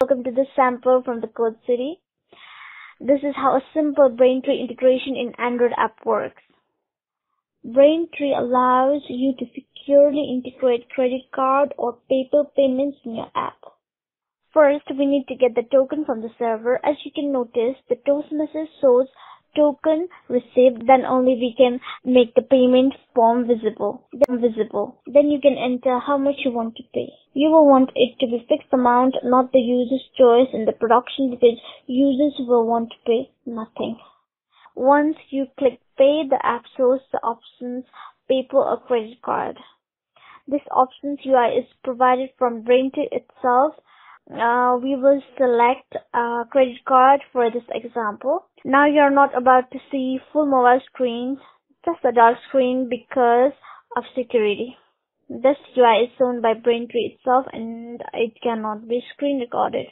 welcome to this sample from the Code City. This is how a simple Braintree integration in Android app works. Braintree allows you to securely integrate credit card or PayPal payments in your app. First, we need to get the token from the server. As you can notice, the toast message shows token received, then only we can make the payment form visible. Then visible. Then you can enter how much you want to pay. You will want it to be fixed amount, not the user's choice in the production because users will want to pay nothing. Once you click pay, the app shows the options PayPal or credit card. This options UI is provided from Braintree itself uh, we will select a credit card for this example. Now you're not about to see full mobile screen, just a dark screen because of security. This UI is shown by Braintree itself and it cannot be screen recorded.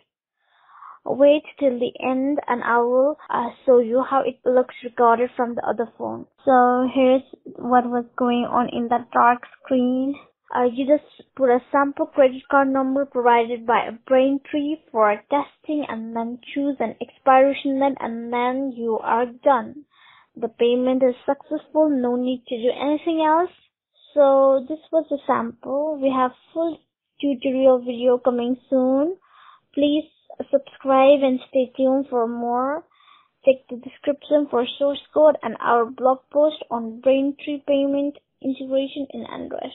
Wait till the end and I will uh, show you how it looks recorded from the other phone. So here's what was going on in that dark screen. Uh, you just put a sample credit card number provided by a Braintree for testing and then choose an expiration date and then you are done. The payment is successful, no need to do anything else. So this was a sample. We have full tutorial video coming soon. Please subscribe and stay tuned for more. Check the description for source code and our blog post on Braintree payment integration in Android.